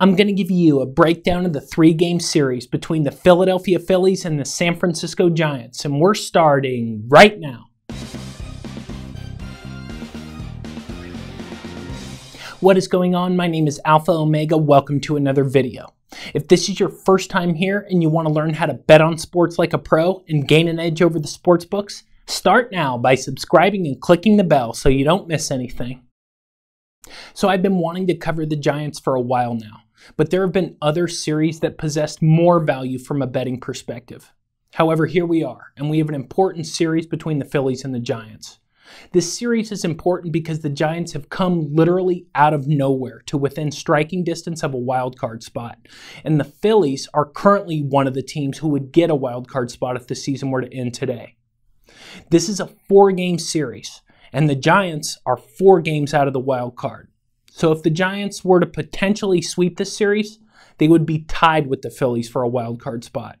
I'm going to give you a breakdown of the three game series between the Philadelphia Phillies and the San Francisco Giants, and we're starting right now. What is going on? My name is Alpha Omega. Welcome to another video. If this is your first time here and you want to learn how to bet on sports like a pro and gain an edge over the sports books, start now by subscribing and clicking the bell so you don't miss anything. So I've been wanting to cover the Giants for a while now, but there have been other series that possessed more value from a betting perspective. However, here we are, and we have an important series between the Phillies and the Giants. This series is important because the Giants have come literally out of nowhere to within striking distance of a wild card spot. And the Phillies are currently one of the teams who would get a wild card spot if the season were to end today. This is a four game series, and the Giants are four games out of the wild card. So if the Giants were to potentially sweep this series, they would be tied with the Phillies for a wild card spot.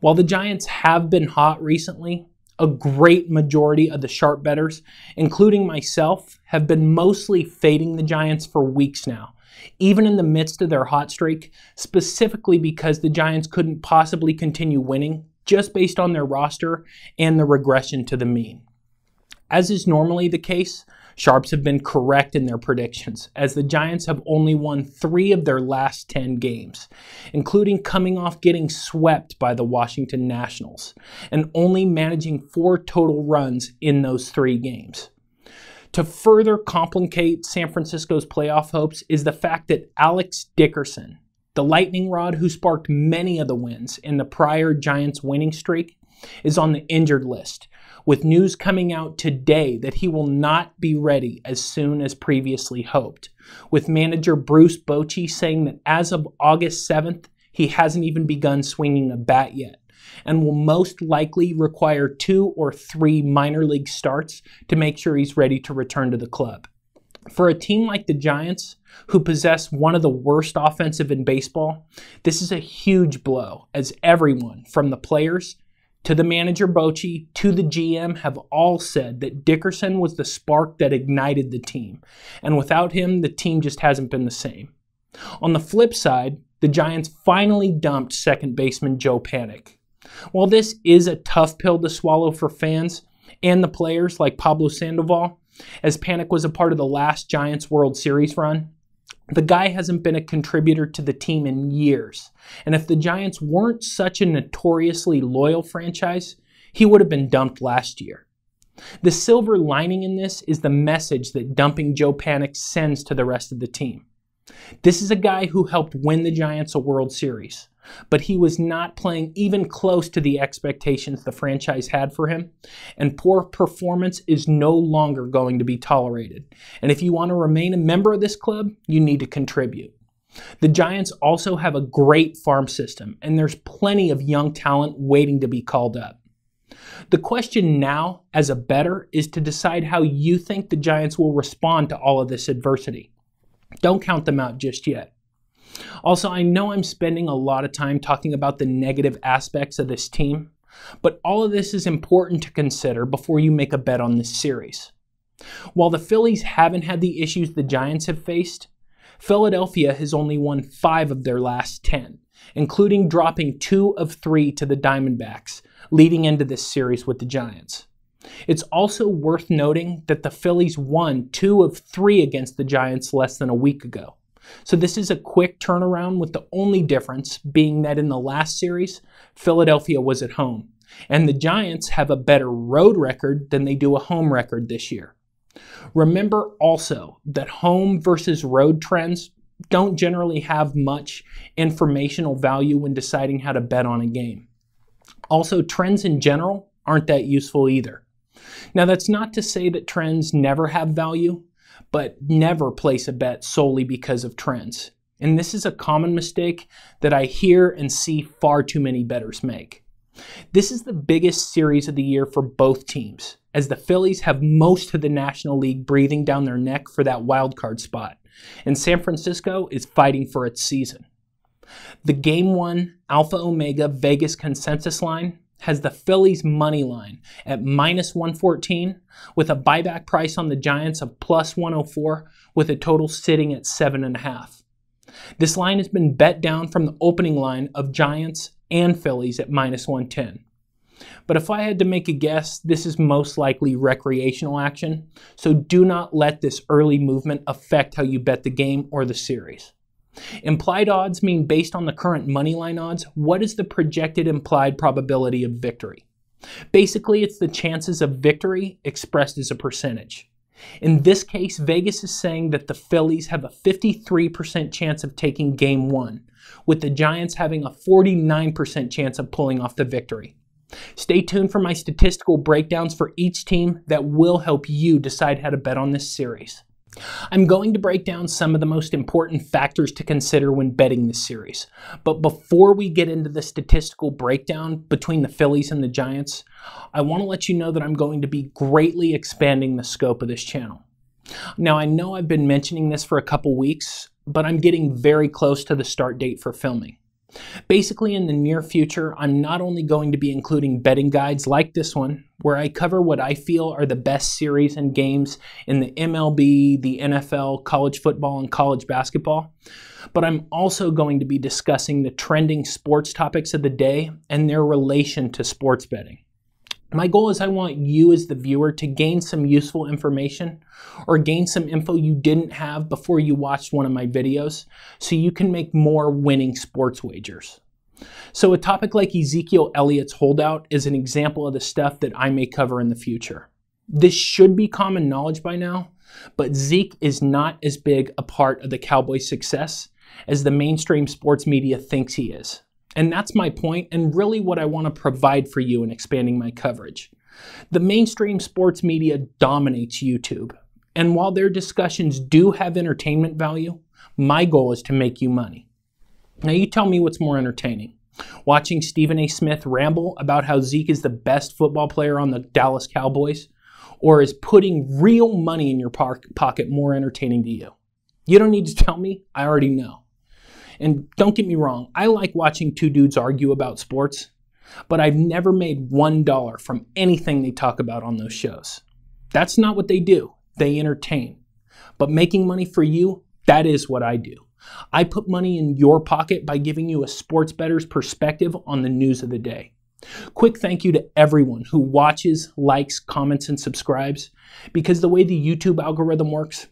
While the Giants have been hot recently, a great majority of the sharp bettors, including myself, have been mostly fading the Giants for weeks now, even in the midst of their hot streak, specifically because the Giants couldn't possibly continue winning just based on their roster and the regression to the mean. As is normally the case, Sharps have been correct in their predictions, as the Giants have only won three of their last 10 games, including coming off getting swept by the Washington Nationals, and only managing four total runs in those three games. To further complicate San Francisco's playoff hopes is the fact that Alex Dickerson, the lightning rod who sparked many of the wins in the prior Giants winning streak, is on the injured list, with news coming out today that he will not be ready as soon as previously hoped, with manager Bruce Bochy saying that as of August 7th, he hasn't even begun swinging a bat yet and will most likely require two or three minor league starts to make sure he's ready to return to the club. For a team like the Giants, who possess one of the worst offensive in baseball, this is a huge blow as everyone, from the players to the manager Bochy, to the GM, have all said that Dickerson was the spark that ignited the team. And without him, the team just hasn't been the same. On the flip side, the Giants finally dumped second baseman Joe Panik. While this is a tough pill to swallow for fans and the players like Pablo Sandoval, as Panik was a part of the last Giants World Series run, the guy hasn't been a contributor to the team in years. And if the Giants weren't such a notoriously loyal franchise, he would have been dumped last year. The silver lining in this is the message that dumping Joe Panik sends to the rest of the team. This is a guy who helped win the Giants a World Series but he was not playing even close to the expectations the franchise had for him, and poor performance is no longer going to be tolerated. And if you want to remain a member of this club, you need to contribute. The Giants also have a great farm system, and there's plenty of young talent waiting to be called up. The question now, as a bettor, is to decide how you think the Giants will respond to all of this adversity. Don't count them out just yet. Also, I know I'm spending a lot of time talking about the negative aspects of this team, but all of this is important to consider before you make a bet on this series. While the Phillies haven't had the issues the Giants have faced, Philadelphia has only won five of their last 10, including dropping two of three to the Diamondbacks, leading into this series with the Giants. It's also worth noting that the Phillies won two of three against the Giants less than a week ago. So this is a quick turnaround with the only difference being that in the last series, Philadelphia was at home. And the Giants have a better road record than they do a home record this year. Remember also that home versus road trends don't generally have much informational value when deciding how to bet on a game. Also, trends in general aren't that useful either. Now, that's not to say that trends never have value, but never place a bet solely because of trends. And this is a common mistake that I hear and see far too many bettors make. This is the biggest series of the year for both teams, as the Phillies have most of the National League breathing down their neck for that wild card spot, and San Francisco is fighting for its season. The Game 1 Alpha Omega Vegas consensus line has the Phillies money line at minus 114 with a buyback price on the Giants of plus 104 with a total sitting at 7.5. This line has been bet down from the opening line of Giants and Phillies at minus 110. But if I had to make a guess, this is most likely recreational action, so do not let this early movement affect how you bet the game or the series. Implied odds mean based on the current moneyline odds, what is the projected implied probability of victory? Basically, it's the chances of victory expressed as a percentage. In this case, Vegas is saying that the Phillies have a 53% chance of taking game one, with the Giants having a 49% chance of pulling off the victory. Stay tuned for my statistical breakdowns for each team that will help you decide how to bet on this series. I'm going to break down some of the most important factors to consider when betting this series. But before we get into the statistical breakdown between the Phillies and the Giants, I want to let you know that I'm going to be greatly expanding the scope of this channel. Now, I know I've been mentioning this for a couple weeks, but I'm getting very close to the start date for filming. Basically, in the near future, I'm not only going to be including betting guides like this one, where I cover what I feel are the best series and games in the MLB, the NFL, college football, and college basketball, but I'm also going to be discussing the trending sports topics of the day and their relation to sports betting. My goal is I want you as the viewer to gain some useful information or gain some info you didn't have before you watched one of my videos so you can make more winning sports wagers. So a topic like Ezekiel Elliott's holdout is an example of the stuff that I may cover in the future. This should be common knowledge by now, but Zeke is not as big a part of the Cowboys' success as the mainstream sports media thinks he is. And that's my point, and really what I want to provide for you in expanding my coverage. The mainstream sports media dominates YouTube, and while their discussions do have entertainment value, my goal is to make you money. Now, you tell me what's more entertaining watching Stephen A. Smith ramble about how Zeke is the best football player on the Dallas Cowboys, or is putting real money in your pocket more entertaining to you? You don't need to tell me, I already know. And don't get me wrong, I like watching two dudes argue about sports, but I've never made $1 from anything they talk about on those shows. That's not what they do, they entertain. But making money for you, that is what I do. I put money in your pocket by giving you a sports bettor's perspective on the news of the day. Quick thank you to everyone who watches, likes, comments, and subscribes because the way the YouTube algorithm works,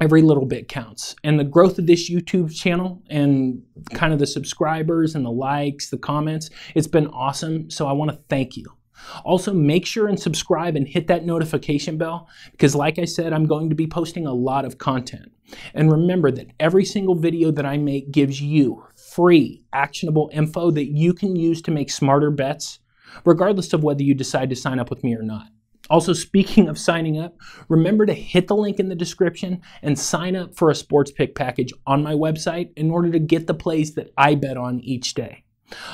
every little bit counts. And the growth of this YouTube channel and kind of the subscribers and the likes, the comments, it's been awesome. So I want to thank you. Also, make sure and subscribe and hit that notification bell because, like I said, I'm going to be posting a lot of content. And remember that every single video that I make gives you free, actionable info that you can use to make smarter bets, regardless of whether you decide to sign up with me or not. Also, speaking of signing up, remember to hit the link in the description and sign up for a sports pick package on my website in order to get the plays that I bet on each day.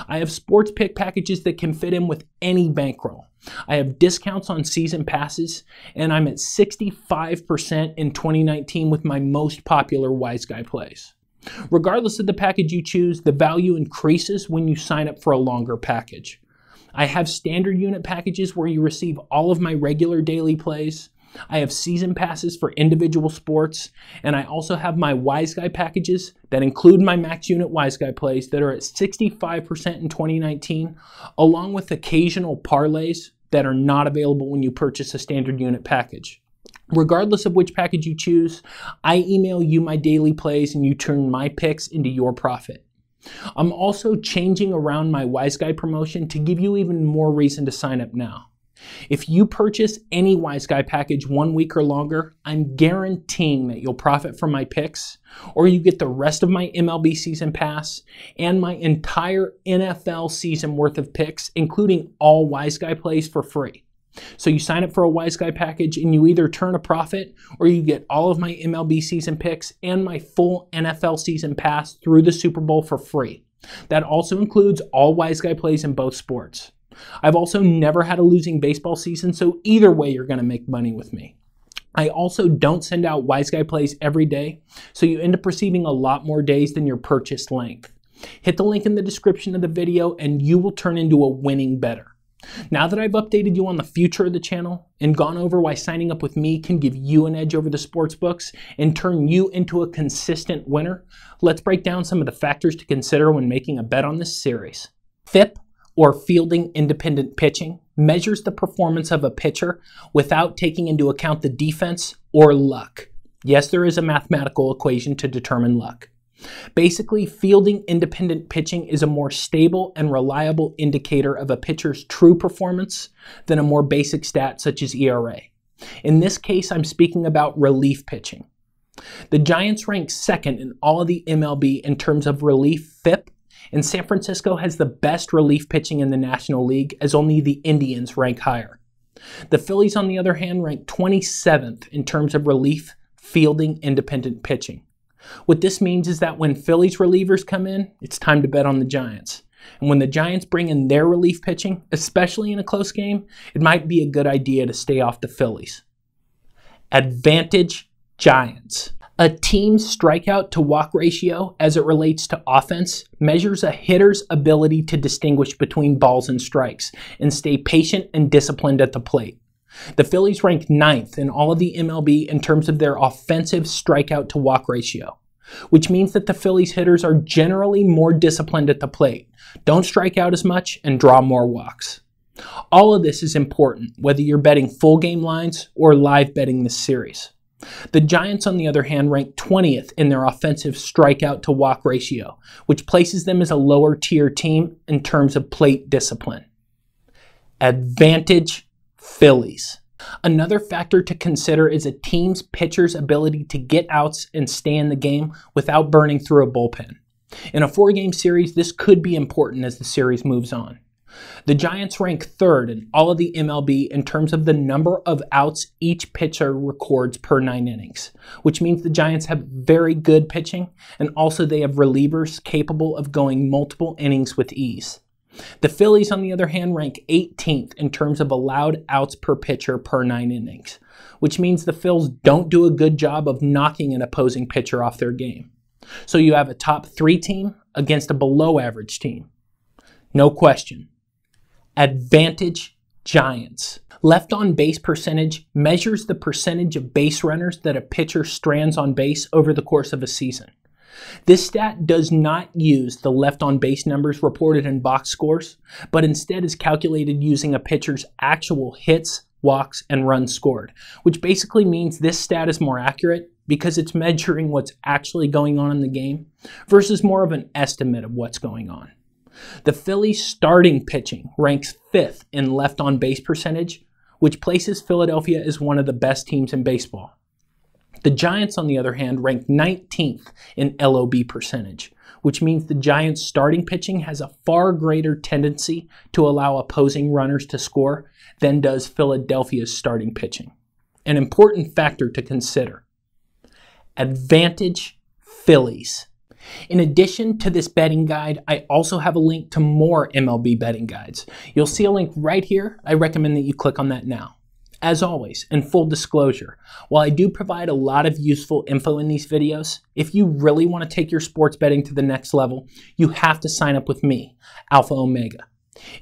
I have sports pick packages that can fit in with any bankroll. I have discounts on season passes, and I'm at 65% in 2019 with my most popular Wise Guy plays. Regardless of the package you choose, the value increases when you sign up for a longer package. I have standard unit packages where you receive all of my regular daily plays. I have season passes for individual sports, and I also have my Wise Guy packages that include my max unit Wise Guy plays that are at 65% in 2019, along with occasional parlays that are not available when you purchase a standard unit package. Regardless of which package you choose, I email you my daily plays and you turn my picks into your profit. I'm also changing around my Wise Guy promotion to give you even more reason to sign up now. If you purchase any Wise Guy package one week or longer, I'm guaranteeing that you'll profit from my picks, or you get the rest of my MLB season pass and my entire NFL season worth of picks, including all Wise Guy plays for free. So you sign up for a Wise Guy package and you either turn a profit or you get all of my MLB season picks and my full NFL season pass through the Super Bowl for free. That also includes all Wise Guy plays in both sports. I've also never had a losing baseball season, so either way, you're going to make money with me. I also don't send out Wise Guy plays every day, so you end up receiving a lot more days than your purchased length. Hit the link in the description of the video and you will turn into a winning bettor. Now that I've updated you on the future of the channel and gone over why signing up with me can give you an edge over the sports books and turn you into a consistent winner, let's break down some of the factors to consider when making a bet on this series. FIP, or fielding independent pitching, measures the performance of a pitcher without taking into account the defense or luck. Yes, there is a mathematical equation to determine luck. Basically, fielding independent pitching is a more stable and reliable indicator of a pitcher's true performance than a more basic stat such as ERA. In this case, I'm speaking about relief pitching. The Giants rank second in all of the MLB in terms of relief FIP, and San Francisco has the best relief pitching in the National League, as only the Indians rank higher. The Phillies, on the other hand, rank 27th in terms of relief fielding independent pitching. What this means is that when Phillies relievers come in, it's time to bet on the Giants. And when the Giants bring in their relief pitching, especially in a close game, it might be a good idea to stay off the Phillies. Advantage Giants. A team's strikeout to walk ratio as it relates to offense measures a hitter's ability to distinguish between balls and strikes and stay patient and disciplined at the plate. The Phillies rank ninth in all of the MLB in terms of their offensive strikeout to walk ratio, which means that the Phillies hitters are generally more disciplined at the plate, don't strike out as much, and draw more walks. All of this is important, whether you're betting full game lines or live betting this series. The Giants, on the other hand, rank 20th in their offensive strikeout to walk ratio, which places them as a lower tier team in terms of plate discipline. Advantage Phillies. Another factor to consider is a team's pitcher's ability to get outs and stay in the game without burning through a bullpen. In a four game series, this could be important as the series moves on. The Giants rank third in all of the MLB in terms of the number of outs each pitcher records per nine innings, which means the Giants have very good pitching and also they have relievers capable of going multiple innings with ease. The Phillies, on the other hand, rank 18th in terms of allowed outs per pitcher per nine innings, which means the Phils don't do a good job of knocking an opposing pitcher off their game. So you have a top three team against a below average team. No question. Advantage Giants. Left on base percentage measures the percentage of base runners that a pitcher strands on base over the course of a season. This stat does not use the left on base numbers reported in box scores, but instead is calculated using a pitcher's actual hits, walks, and runs scored, which basically means this stat is more accurate because it's measuring what's actually going on in the game versus more of an estimate of what's going on. The Phillies starting pitching ranks fifth in left on base percentage, which places Philadelphia as one of the best teams in baseball. The Giants, on the other hand, rank 19th in LOB percentage, which means the Giants' starting pitching has a far greater tendency to allow opposing runners to score than does Philadelphia's starting pitching. An important factor to consider. Advantage Phillies. In addition to this betting guide, I also have a link to more MLB betting guides. You'll see a link right here. I recommend that you click on that now. As always, in full disclosure, while I do provide a lot of useful info in these videos, if you really want to take your sports betting to the next level, you have to sign up with me, Alpha Omega.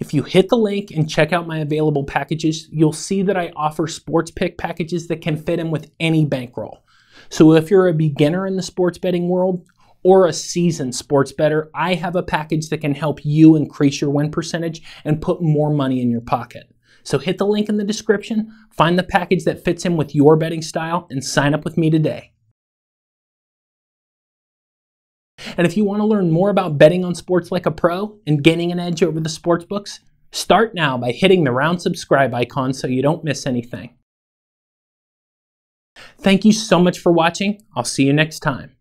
If you hit the link and check out my available packages, you'll see that I offer sports pick packages that can fit in with any bankroll. So if you're a beginner in the sports betting world or a seasoned sports bettor, I have a package that can help you increase your win percentage and put more money in your pocket. So hit the link in the description, find the package that fits in with your betting style, and sign up with me today. And if you want to learn more about betting on sports like a pro and gaining an edge over the sports books, start now by hitting the round subscribe icon so you don't miss anything. Thank you so much for watching. I'll see you next time.